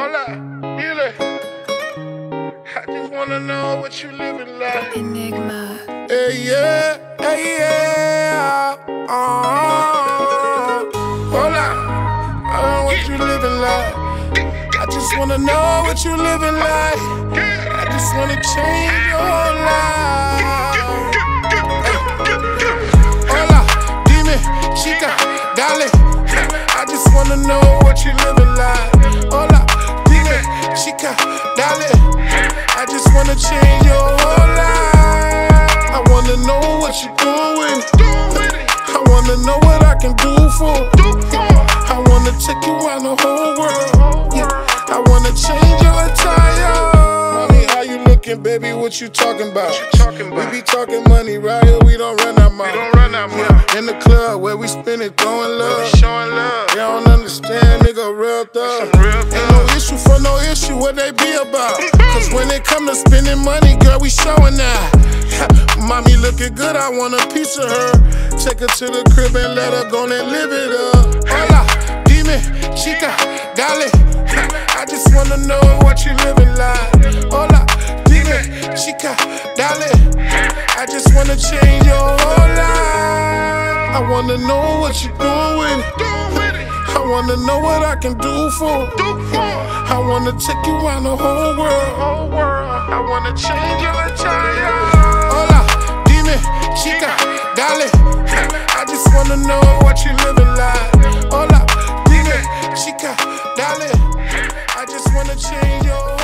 Hola, dile. I just wanna know what you living like. Enigma. Hey, yeah, hey, yeah. Uh, hola, I don't know what you living like. I just wanna know what you living like. I just wanna change your life. Hola, dime, chica, dale. I just wanna know what you living like. Hola, I wanna take you around the whole world. Yeah, I wanna change your attire. Mommy, how you looking, baby? What you talking about? We be talking money right here. We don't run that mouth. Yeah, in the club where we spend it, throwing love. Showing love. They don't understand, nigga, real thug. Real Ain't no issue for no issue, what they be about. Cause when it come to spending money, girl, we showing that. Mommy looking good, I want a piece of her. Take her to the crib and let her go and live it up. Hola, dime, chica, dale. I just wanna know what you living like. Hola, dime, chica, dale. I just wanna change your whole life. I wanna know what you doing. I wanna know what I can do for. I wanna take you around the whole world. I wanna change your attire. Hola, dime, chica, dale. Wanna know what you living like. Hola, dime, chica, dale. I just wanna change your